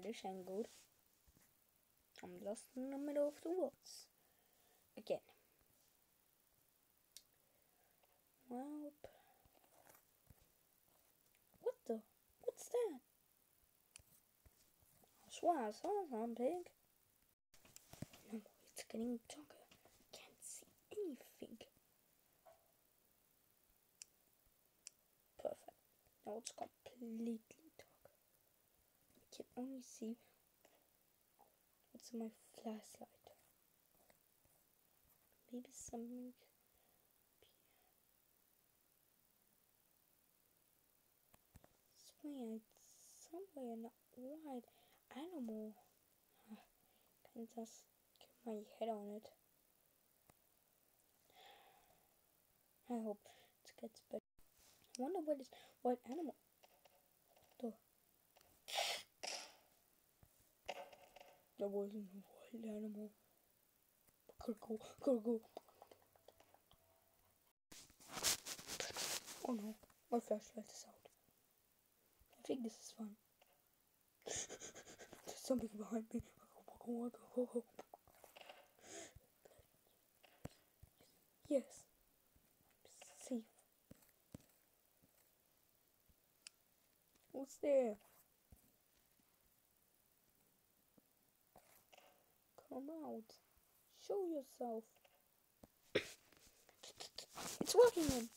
English and good. I'm lost in the middle of the woods. Again. Well, what the? What's that? I swear I saw something. No, it's getting darker. Can't see anything. Perfect. Now it's completely can only see what's in my flashlight. Maybe something somewhere in a white animal. Can just get my head on it. I hope it gets better. I wonder what is what animal. The that wasn't a wild animal. Gotta go, gotta go. Oh no, my flashlight is out. I think this is fun. There's something behind me. Yes. Safe. What's there? Come out. Show yourself. it's working then.